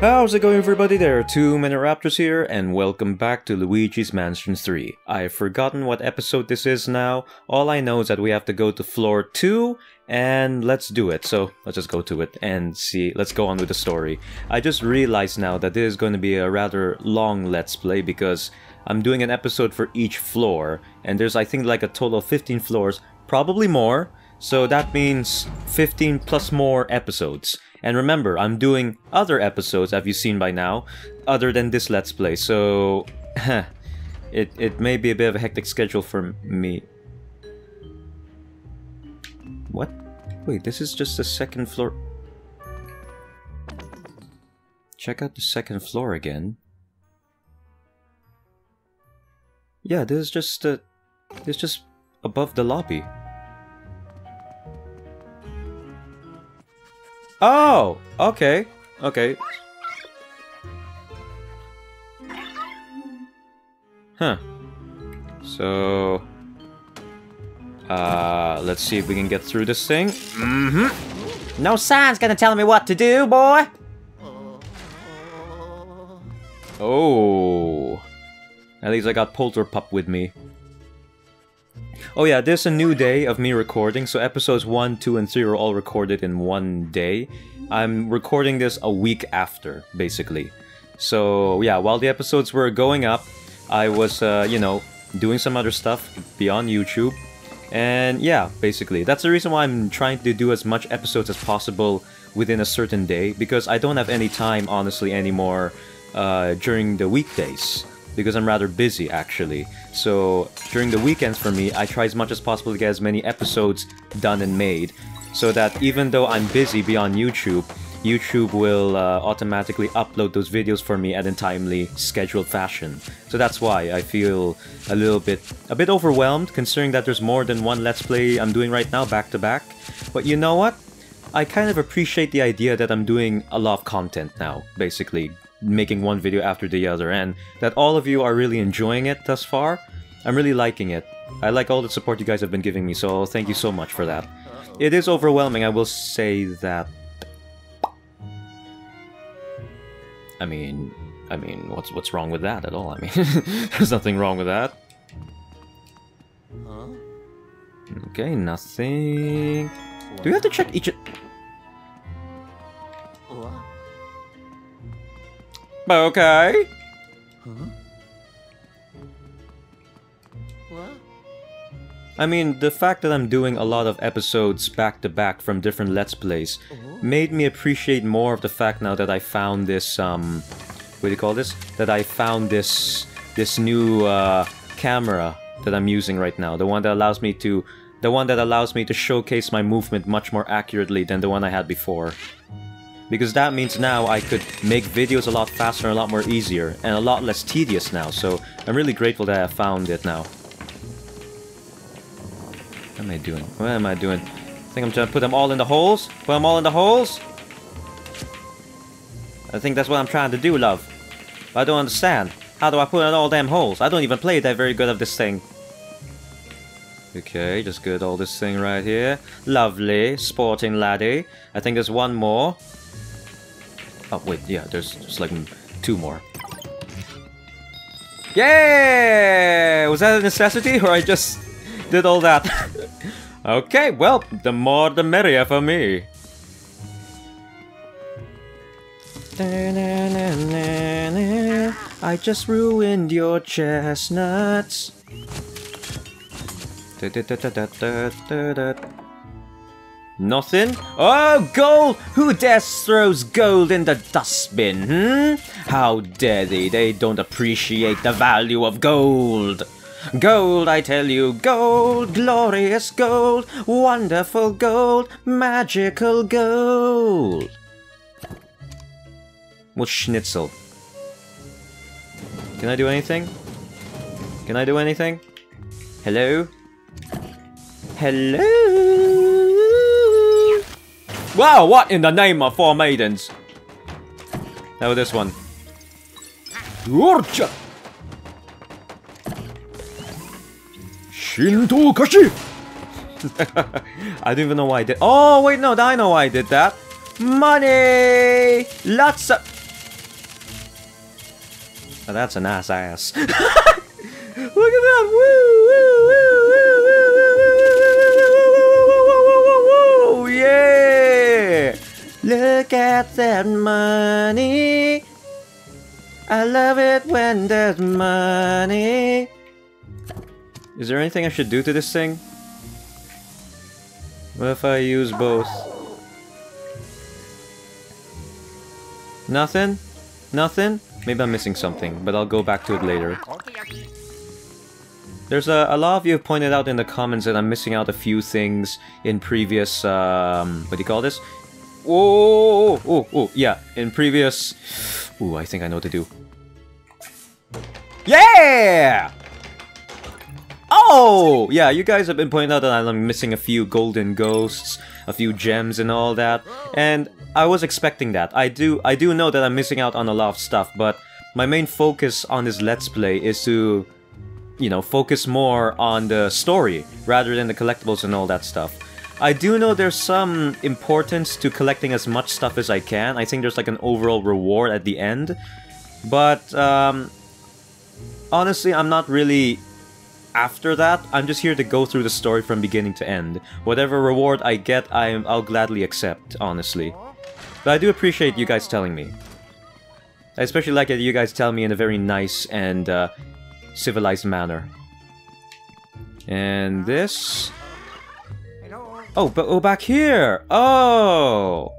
How's it going everybody? There are TwoManyRaptors here and welcome back to Luigi's Mansion 3. I've forgotten what episode this is now. All I know is that we have to go to floor 2 and let's do it. So let's just go to it and see. Let's go on with the story. I just realized now that this is going to be a rather long let's play because I'm doing an episode for each floor and there's I think like a total of 15 floors, probably more. So that means 15 plus more episodes. And remember, I'm doing other episodes, have you seen by now, other than this Let's Play, so... it, it may be a bit of a hectic schedule for me. What? Wait, this is just the second floor... Check out the second floor again. Yeah, this is just, uh, this is just above the lobby. Oh, okay, okay. Huh. So, uh, let's see if we can get through this thing. Mm-hmm. No sign's gonna tell me what to do, boy. Oh. At least I got Polterpup with me. Oh yeah, this is a new day of me recording, so episodes 1, 2, and 3 are all recorded in one day. I'm recording this a week after, basically. So yeah, while the episodes were going up, I was, uh, you know, doing some other stuff beyond YouTube. And yeah, basically, that's the reason why I'm trying to do as much episodes as possible within a certain day, because I don't have any time, honestly, anymore uh, during the weekdays because I'm rather busy actually. So during the weekends for me, I try as much as possible to get as many episodes done and made so that even though I'm busy beyond YouTube, YouTube will uh, automatically upload those videos for me at a timely, scheduled fashion. So that's why I feel a little bit a bit overwhelmed considering that there's more than one Let's Play I'm doing right now back to back. But you know what? I kind of appreciate the idea that I'm doing a lot of content now, basically making one video after the other and that all of you are really enjoying it thus far. I'm really liking it. I like all the support you guys have been giving me, so thank you so much for that. It is overwhelming, I will say that. I mean, I mean, what's what's wrong with that at all? I mean, there's nothing wrong with that. Okay, nothing. Do we have to check each? Okay. Huh? What? I mean, the fact that I'm doing a lot of episodes back to back from different Let's Plays made me appreciate more of the fact now that I found this, um, what do you call this? That I found this, this new, uh, camera that I'm using right now. The one that allows me to, the one that allows me to showcase my movement much more accurately than the one I had before. Because that means now I could make videos a lot faster and a lot more easier, and a lot less tedious now, so I'm really grateful that I found it now. What am I doing? What am I doing? I think I'm trying to put them all in the holes? Put them all in the holes? I think that's what I'm trying to do, love. But I don't understand. How do I put in all them holes? I don't even play that very good of this thing. Okay, just get all this thing right here. Lovely, sporting laddie. I think there's one more. Oh, wait, yeah, there's just like two more. Yeah! Was that a necessity, or I just did all that? okay, well, the more the merrier for me. I just ruined your chestnuts. Nothing? Oh, gold! Who dares throws gold in the dustbin, hmm? How dare they? They don't appreciate the value of gold. Gold, I tell you, gold, glorious gold, wonderful gold, magical gold. What's schnitzel? Can I do anything? Can I do anything? Hello? Hello? Wow, what in the name of four maidens? Now this one. Urcha! Shinto Kashi! I don't even know why I did- Oh, wait, no, I know why I did that. Money! Lots of- oh, that's a nice ass. Look at that! Woo, woo, woo! Look at that money. I love it when there's money. Is there anything I should do to this thing? What if I use both? Nothing? Nothing? Maybe I'm missing something, but I'll go back to it later. There's a, a lot of you have pointed out in the comments that I'm missing out a few things in previous, um, what do you call this? Oh, oh, oh, yeah, in previous... Ooh, I think I know what to do. Yeah! Oh! Yeah, you guys have been pointing out that I'm missing a few golden ghosts, a few gems and all that, and I was expecting that. I do I do know that I'm missing out on a lot of stuff, but my main focus on this Let's Play is to, you know, focus more on the story rather than the collectibles and all that stuff. I do know there's some importance to collecting as much stuff as I can. I think there's like an overall reward at the end. But, um, honestly, I'm not really after that. I'm just here to go through the story from beginning to end. Whatever reward I get, I'm, I'll gladly accept, honestly. But I do appreciate you guys telling me. I especially like that you guys tell me in a very nice and uh, civilized manner. And this... Oh, but oh, back here! Oh!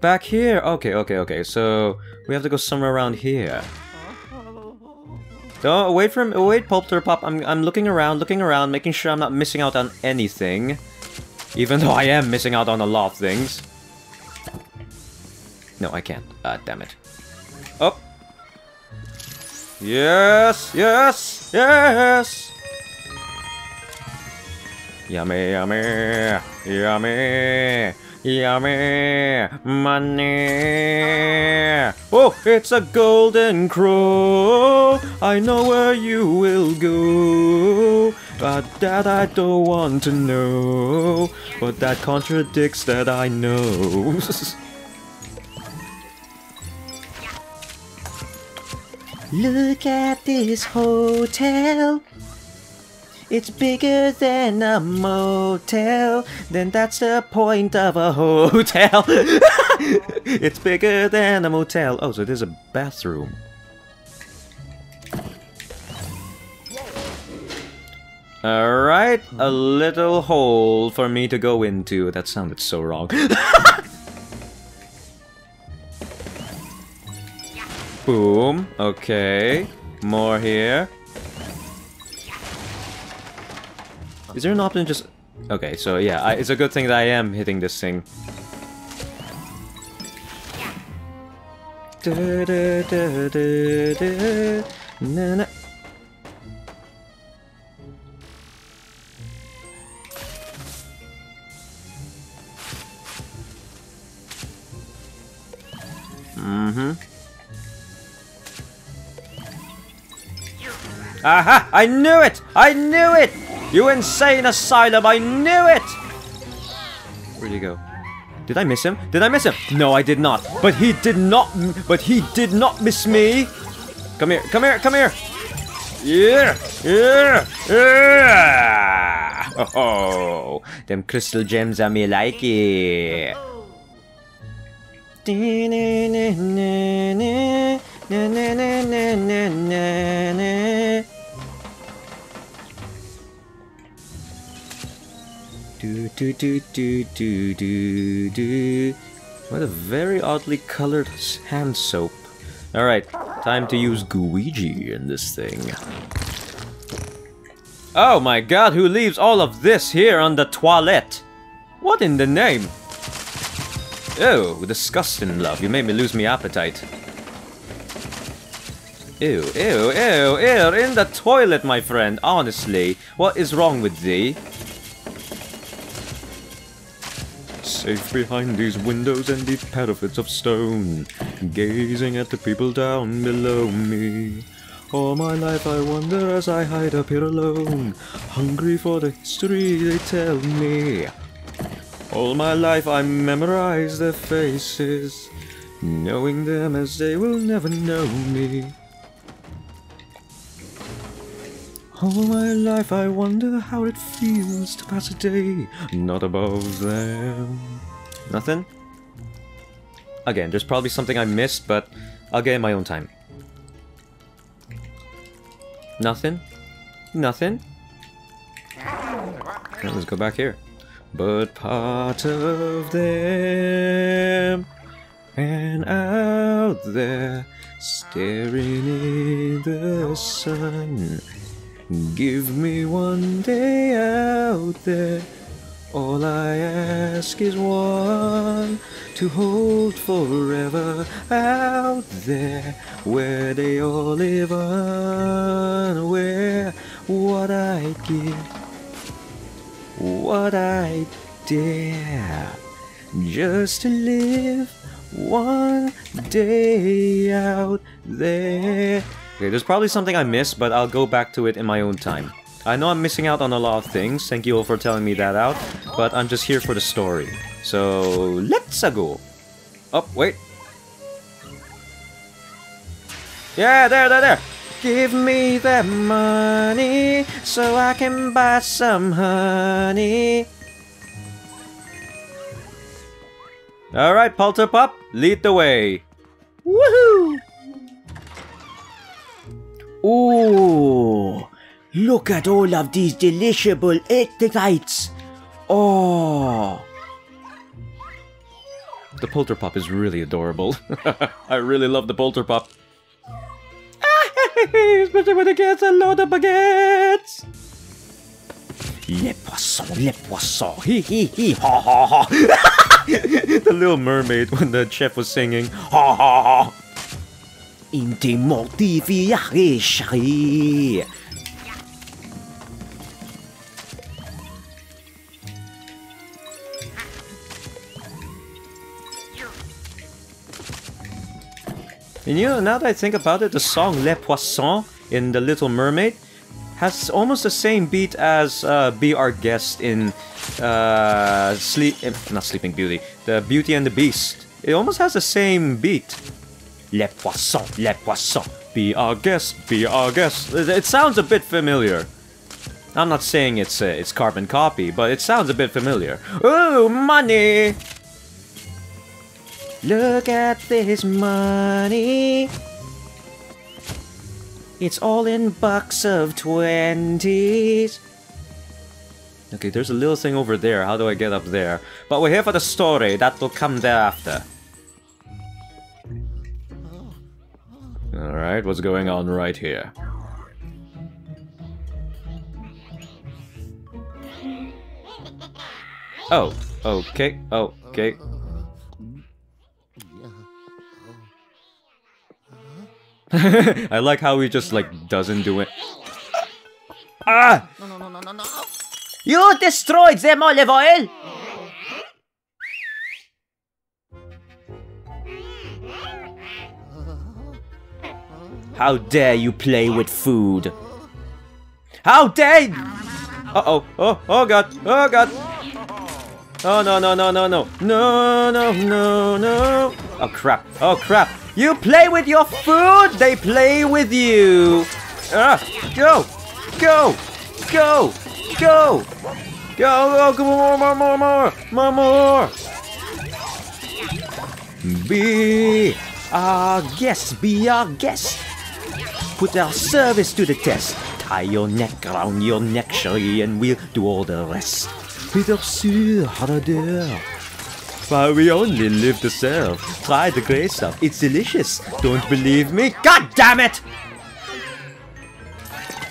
Back here! Okay, okay, okay. So, we have to go somewhere around here. Oh, wait for him. Wait, Pop. I'm, I'm looking around, looking around, making sure I'm not missing out on anything. Even though I am missing out on a lot of things. No, I can't. Uh, damn it. Oh! Yes! Yes! Yes! Yummy, yummy, yummy, yummy, money. Oh, it's a golden crow. I know where you will go. But that I don't want to know. But that contradicts that I know. Look at this hotel. It's bigger than a motel, then that's the point of a hotel. it's bigger than a motel. Oh, so there's a bathroom. Alright, a little hole for me to go into. That sounded so wrong. Boom. Okay. More here. Is there an option just... Okay, so yeah, I, it's a good thing that I am hitting this thing. Da, da, da, na, na. Mm-hmm. Aha! I knew it! I knew it! You insane asylum, I knew it! Where'd he go? Did I miss him? Did I miss him? No, I did not. But he did not, but he did not miss me. Come here, come here, come here. Yeah, yeah, yeah. Oh, them crystal gems are me like it. Do do do do do do. What a very oddly colored hand soap. Alright, time to use Gooigi in this thing. Oh my god, who leaves all of this here on the toilet? What in the name? Oh, disgusting love, you made me lose my appetite. Ew, ew, ew, ew, in the toilet, my friend, honestly. What is wrong with thee? Safe behind these windows and these parapets of stone, gazing at the people down below me. All my life I wonder as I hide up here alone, hungry for the history they tell me. All my life I memorize their faces, knowing them as they will never know me. All my life I wonder how it feels to pass a day not above them. Nothing? Again, there's probably something I missed, but I'll get in my own time. Nothing? Nothing? Okay, let's go back here. But part of them and out there staring in the sun. Give me one day out there. All I ask is one to hold forever out there where they all live unaware what I give, what I dare, just to live one day out there. Okay, there's probably something I missed, but I'll go back to it in my own time. I know I'm missing out on a lot of things, thank you all for telling me that out, but I'm just here for the story. So, let's go! Oh, wait. Yeah, there, there, there! Give me that money so I can buy some honey. Alright, Polterpup, lead the way. Woohoo! Ooh, look at all of these deliciable eggs. Oh, The Polterpup is really adorable. I really love the Polterpup. Especially when it gets a load of baguettes. les poissons, les poissons, hi hi hi, ha ha ha, the Little Mermaid when the chef was singing. Ha ha ha. inte mortifiare chérie. And you know, now that I think about it, the song Les Poissons in The Little Mermaid has almost the same beat as uh, Be Our Guest in uh, Sleep... eh, Not Sleeping Beauty. The Beauty and the Beast. It almost has the same beat. Les poissons, les poissons. Be our guest, be our guest. It, sounds a bit familiar. I'm not saying it's uh, it's carbon copy, but it sounds a bit familiar. Ooh, money! Look at this money. It's all in bucks of twenties. Okay, there's a little thing over there. How do I get up there? But we're here for the story. That will come thereafter. Alright, what's going on right here? Oh, okay, okay. I like how he just like doesn't do it. Ah! No, no, no, no, no, You destroyed them, olive oil. How dare you play with food? How dare! Uh oh! Oh! Oh god! Oh god! Oh, no, no, no, no, no. No, no, no, no. Oh, crap. Oh, crap. You play with your food, they play with you. Ah, go, go, go, go. Go, go, Come on! more, more, more, more, more, more. Be our guest, be our guest. Put our service to the test. Tie your neck around your neck, Sherry, and we'll do all the rest. Peter sûr, harder. But we only live to serve. Try the great stuff. It's delicious. Don't believe me? God damn it!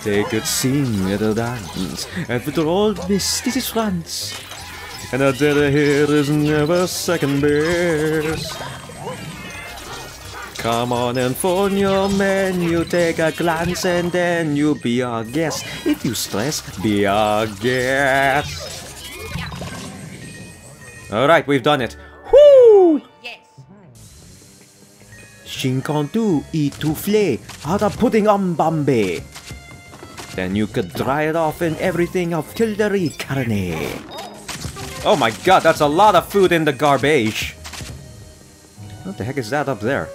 They could sing at a dance. After all this, this is France. And a dinner here is never second best. Come on and phone your menu, take a glance and then you be our guest. If you stress, be our guest. Alright, we've done it. Whoo! Yes. Shinkantu etoufflé, had a pudding on Bombay. Then you could dry it off in everything of Kildare carne. Oh my god, that's a lot of food in the garbage. What the heck is that up there?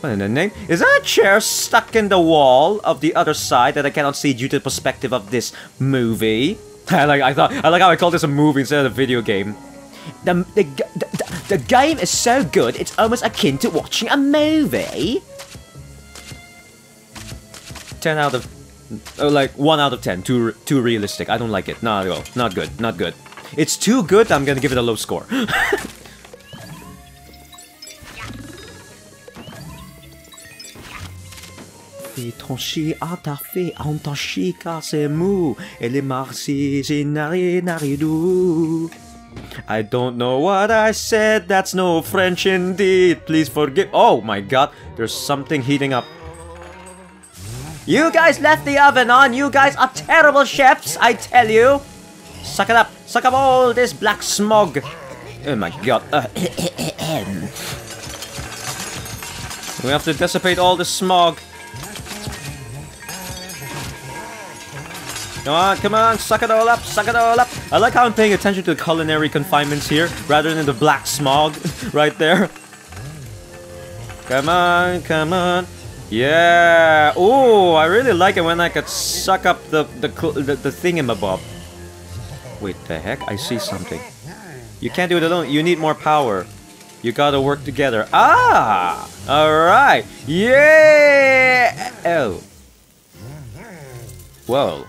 What in the name? Is that a chair stuck in the wall of the other side that I cannot see due to the perspective of this movie? I like I thought I like how I called this a movie instead of a video game. The, the, the, the game is so good, it's almost akin to watching a movie. 10 out of oh, like 1 out of 10 too too realistic. I don't like it. Not at all. Not good. Not good. It's too good i'm gonna give it a low score. I don't know what I said, that's no French indeed. Please forgive- Oh my god, there's something heating up. You guys left the oven on, you guys are terrible chefs, I tell you! Suck it up, suck up all this black smog! Oh my god. Uh, we have to dissipate all the smog. Come on, come on, suck it all up, suck it all up. I like how I'm paying attention to the culinary confinements here, rather than the black smog right there. Come on, come on. Yeah. Oh, I really like it when I could suck up the the the, the thingamabob. Wait, the heck? I see something. You can't do it alone. You need more power. You gotta work together. Ah! Alright! Yeah! Oh. Whoa.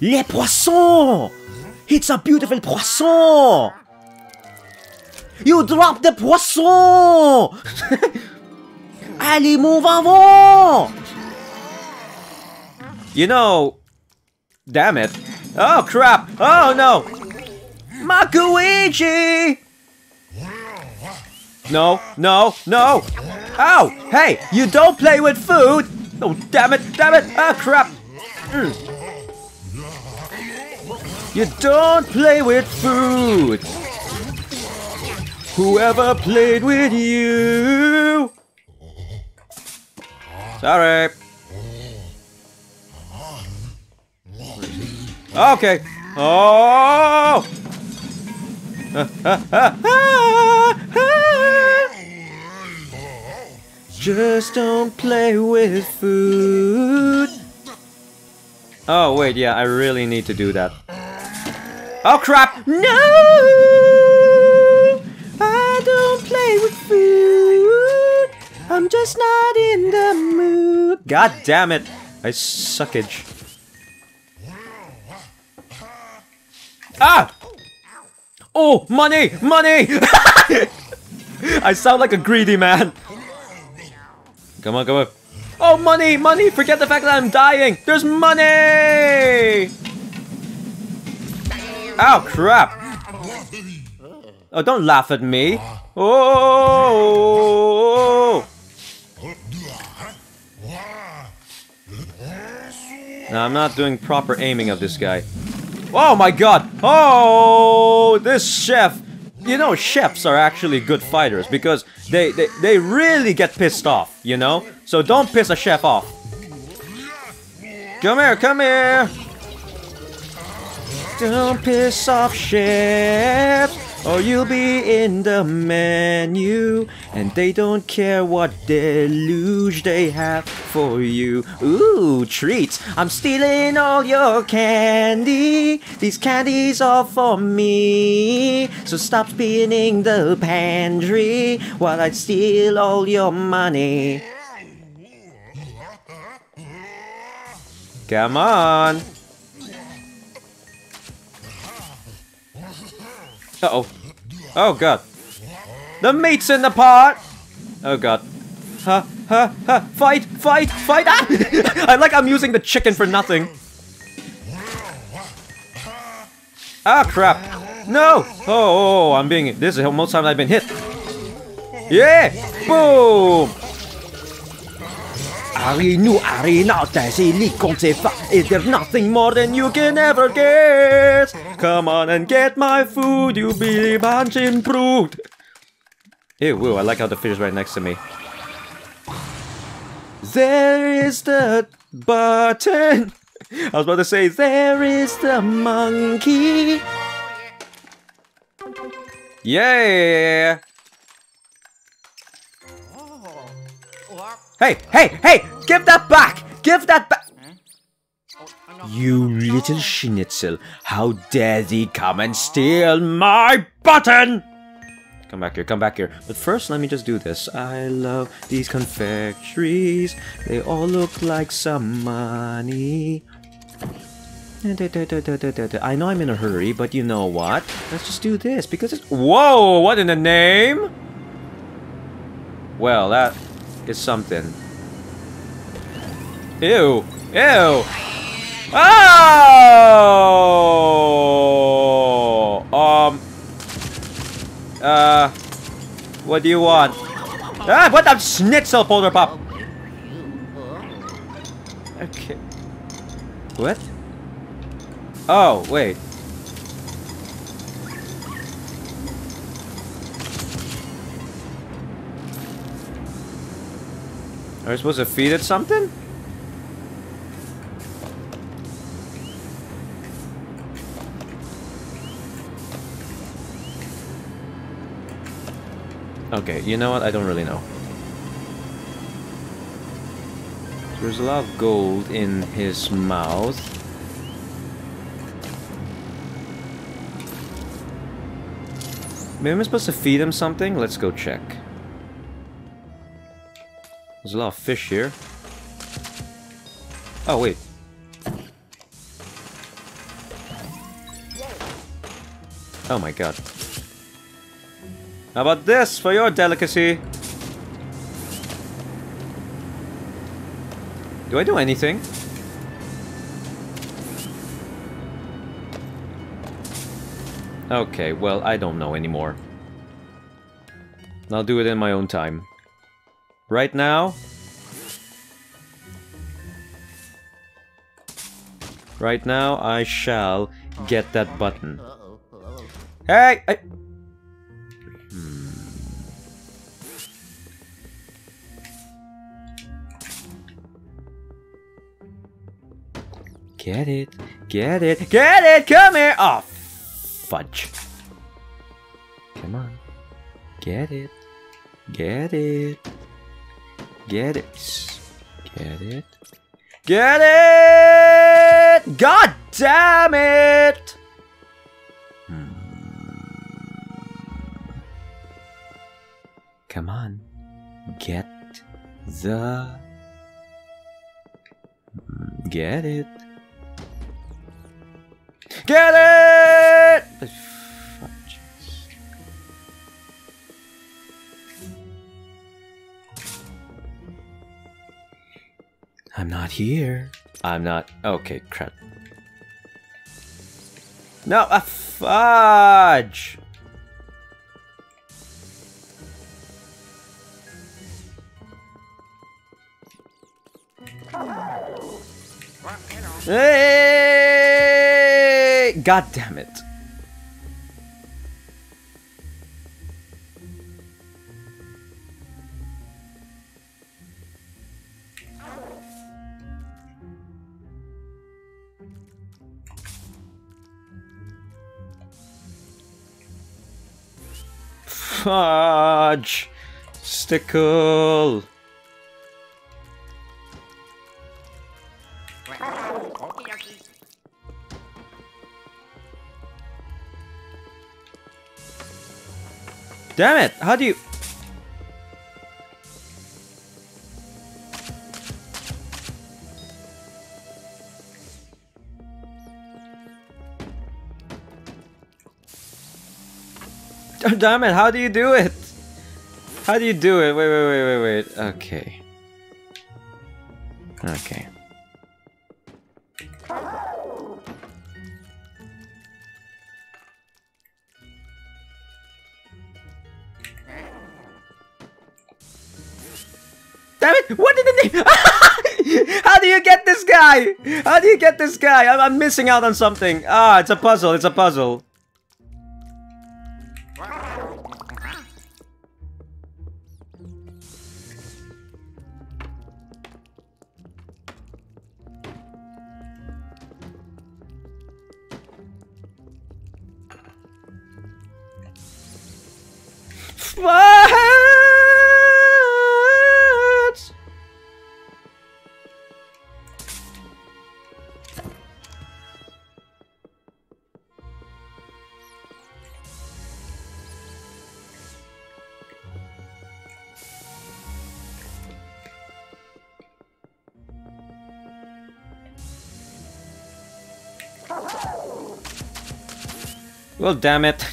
Les poissons! It's a beautiful poisson! You dropped the poisson! Allez, move avant! You know... Damn it. Oh, crap! Oh, no! Makuichi! No, no, no! Ow! Hey, you don't play with food! Oh, damn it, damn it! Ah, crap! Mm. You don't play with food! Whoever played with you? Sorry. Okay. Oh! Just don't play with food. Oh, wait, yeah, I really need to do that. Oh, crap! No! I don't play with food. I'm just not in the mood. God damn it! I suckage. Ah! Oh, money! Money! I sound like a greedy man. Come on, come on. Oh, money! Money! Forget the fact that I'm dying! There's money! Oh, crap! Oh, don't laugh at me. Oh! No, I'm not doing proper aiming of this guy. Oh my god! Oh, this chef! You know, chefs are actually good fighters because they, they, they really get pissed off, you know? So don't piss a chef off. Come here, come here! Don't piss off chefs, or you'll be in the menu, and they don't care what deluge they have for you. Ooh, treats! I'm stealing all your candy. These candies are for me. So stop spinning the pantry while I steal all your money. Come on! Uh-oh. Oh, God. The meat's in the pot! Oh, God. Huh, huh, huh. Fight, fight, fight! Ah! I like I'm using the chicken for nothing. Ah, crap. No! Oh, oh, oh, I'm being... This is the most time I've been hit. Yeah! Boom! Arinu arena tasili konsefa. Is there nothing more than you can ever get? Come on and get my food, you be bunch improved. Ew, woo, I like how the fish is right next to me. There is the button. I was about to say, there is the monkey. Oh, yeah. Hey, hey, hey! Give that back! Give that back! You little schnitzel, how dare thee come and steal my button! Come back here, come back here. But first, let me just do this. I love these confectionaries. They all look like some money. I know I'm in a hurry, but you know what? Let's just do this because it's... Whoa! What in the name? Well, that is something. Ew! Ew! Oh! Um... Uh... What do you want? Ah! What the schnitzel, Polterpup? Okay. What? Oh, wait. Are we supposed to feed it something? Okay, you know what? I don't really know. There's a lot of gold in his mouth. Maybe I'm supposed to feed him something? Let's go check. There's a lot of fish here. Oh, wait. Oh my god. How about this for your delicacy? Do I do anything? Okay, well, I don't know anymore. I'll do it in my own time. Right now... Right now, I shall get that button. Hey! I. Get it, get it, get it, come here! Oh, fudge. Come on. Get it. Get it. Get it. Get it. Get it! God damn it! Hmm. Come on. Get the... Get it. Get it! I'm not here. I'm not... Okay, crap. No, a fudge! Hey! God damn it. Fudge! Stickle! Damn it! How do you... Damn it, how do you do it? How do you do it? Wait, wait, wait, wait, wait. Okay. Okay. Damn it! What did the How do you get this guy? How do you get this guy? I'm, I'm missing out on something. Ah, it's a puzzle. It's a puzzle. Well, damn it.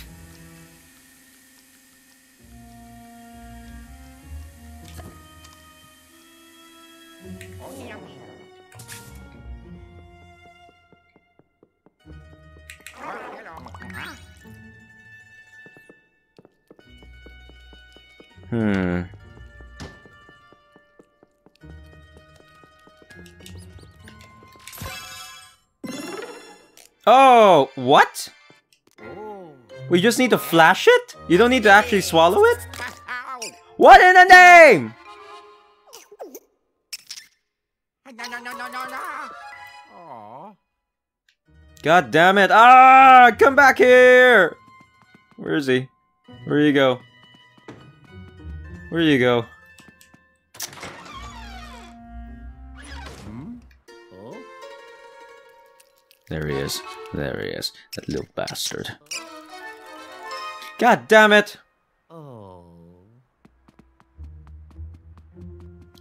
Just need to flash it? You don't need to actually swallow it? What in the name? God damn it. Ah, come back here. Where is he? Where you go? Where you go? There he is. There he is. That little bastard. God damn it. Oh.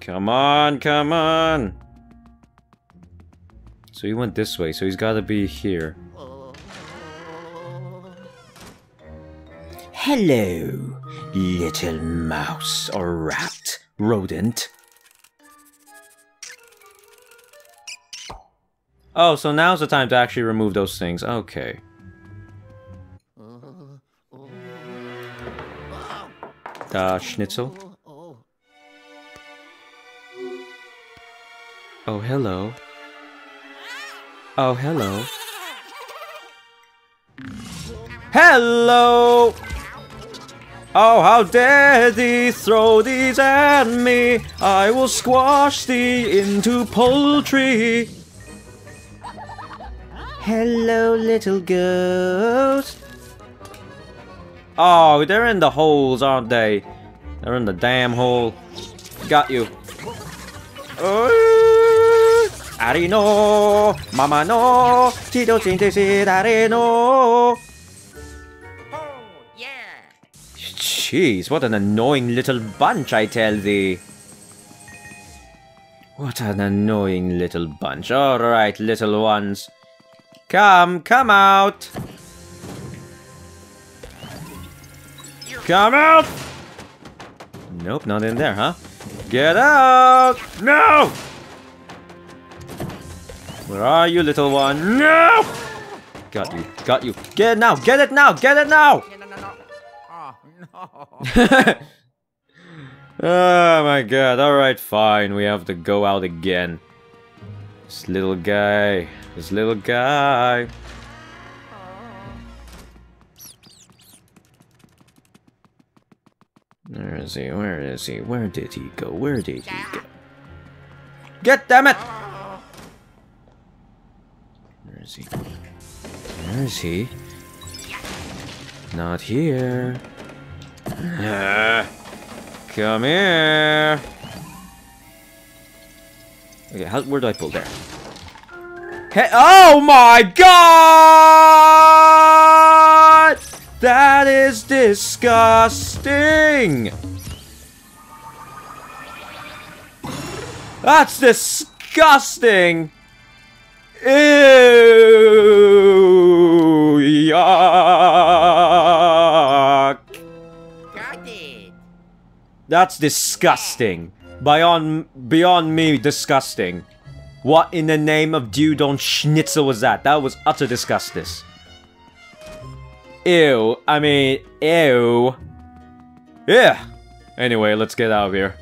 Come on, come on. So he went this way, so he's gotta be here. Hello, little mouse or rat, rodent. Oh, so now's the time to actually remove those things. Okay. Schnitzel? Oh. Hello. Oh, hello. Hello! Oh, how dare thee throw these at me! I will squash thee into poultry! Hello, little ghost. Oh, they're in the holes, aren't they? They're in the damn hole. Got you. Uh, oh, Ari no, mama no, chido chinte. Oh, yeah. Jeez, what an annoying little bunch, I tell thee. What an annoying little bunch. Alright, little ones. Come, come out! Come out! Nope, not in there, huh? Get out! No! Where are you, little one? No! Got you, got you. Get it now, get it now, get it now! No, no, no, no. Oh, no. oh my god, alright, fine. We have to go out again. This little guy. This little guy. Where is he? Where is he? Where did he go? Where did he go? Get damn it! Where is he? Where is he? Not here. Come here. Okay, how, where do I pull there? Hey, oh my god! That is disgusting! That's disgusting! Ew! Yuck! Got it. That's disgusting. Beyond, beyond me, disgusting. What in the name of Dudon Schnitzel was that? That was utter disgustus. Ew. I mean, ew. Yeah. Anyway, let's get out of here.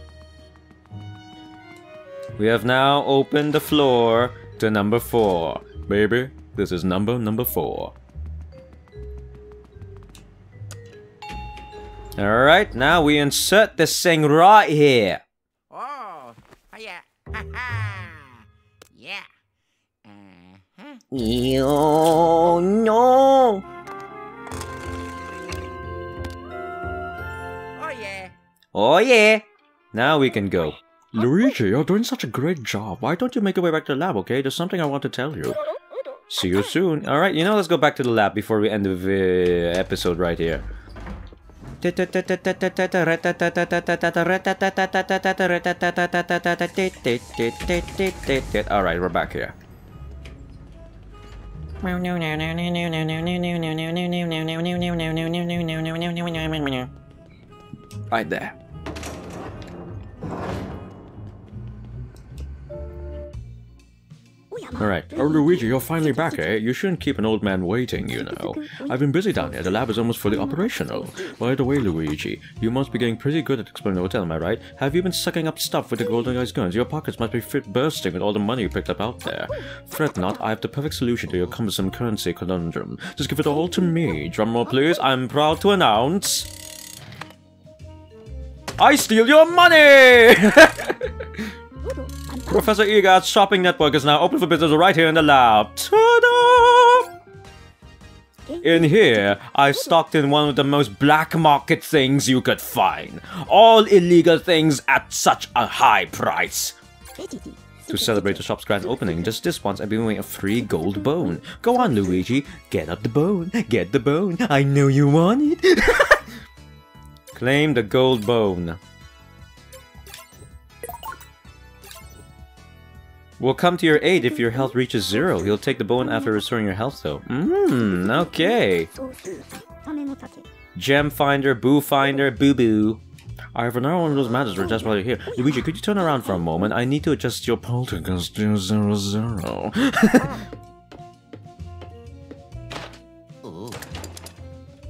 We have now opened the floor to number four. Baby, this is number number four. Alright, now we insert this thing right here. Oh, yeah. Ha ha. Yeah. Uh-huh. Yo, no. Oh yeah! Now we can go. Luigi, you're doing such a great job. Why don't you make your way back to the lab, okay? There's something I want to tell you. See you soon. Alright, you know, let's go back to the lab before we end the vi- episode right here. Alright, we're back here. Right there. Alright. Oh, Luigi, you're finally back, eh? You shouldn't keep an old man waiting, you know. I've been busy down here. The lab is almost fully operational. By the way, Luigi, you must be getting pretty good at exploring the hotel, am I right? Have you been sucking up stuff with the golden guy's guns? Your pockets must be fit bursting with all the money you picked up out there. Fret not, I have the perfect solution to your cumbersome currency conundrum. Just give it all to me. Drumroll, please. I'm proud to announce... I steal your money! Professor Egat's shopping network is now open for business right here in the lab. In here, I've stocked in one of the most black market things you could find. All illegal things at such a high price. To celebrate the shop's grand opening, just this once I've been giving a free gold bone. Go on, Luigi, get up the bone, get the bone. I know you want it. Claim the gold bone. We'll come to your aid if your health reaches zero. He'll take the bone after restoring your health, though. Mmm, okay. Gem Finder, Boo Finder, Boo Boo. I have another one of those matters we're just while you're here. Luigi, could you turn around for a moment? I need to adjust your Poltergust to zero zero.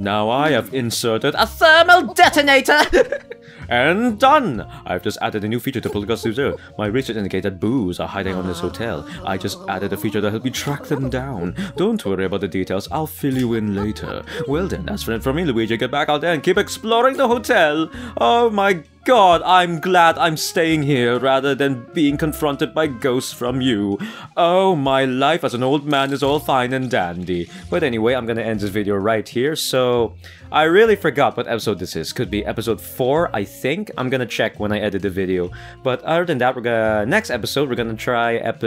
now I have inserted a thermal detonator! And done! I've just added a new feature to Poltergust Zero. My research indicates that boos are hiding on this hotel. I just added a feature to help me track them down. Don't worry about the details, I'll fill you in later. Well then, that's it for me, Luigi. Get back out there and keep exploring the hotel. Oh my God, I'm glad I'm staying here rather than being confronted by ghosts from you. Oh, my life as an old man is all fine and dandy. But anyway, I'm gonna end this video right here, so... I really forgot what episode this is. Could be episode 4, I think. I'm gonna check when I edit the video. But other than that, we're gonna... Next episode, we're gonna try ep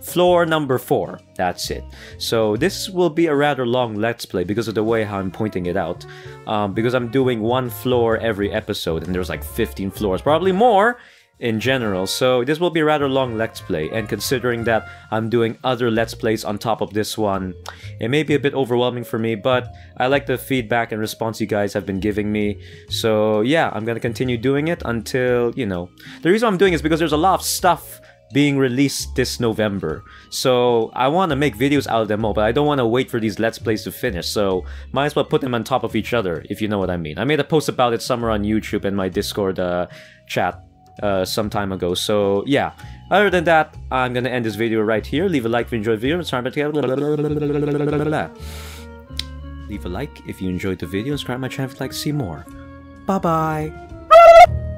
floor number 4. That's it. So this will be a rather long Let's Play because of the way how I'm pointing it out. Um, because I'm doing one floor every episode and there's like 15 floors, probably more in general. So this will be a rather long Let's Play, and considering that I'm doing other Let's Plays on top of this one, it may be a bit overwhelming for me, but I like the feedback and response you guys have been giving me. So yeah, I'm gonna continue doing it until, you know. The reason I'm doing is because there's a lot of stuff being released this November. So I want to make videos out of them all, but I don't want to wait for these Let's Plays to finish, so might as well put them on top of each other, if you know what I mean. I made a post about it somewhere on YouTube and my Discord uh, chat uh, some time ago, so yeah. Other than that, I'm gonna end this video right here. Leave a like if you enjoyed the video. Leave a like if you enjoyed the video. Subscribe to my channel if you'd like to see more. Bye-bye!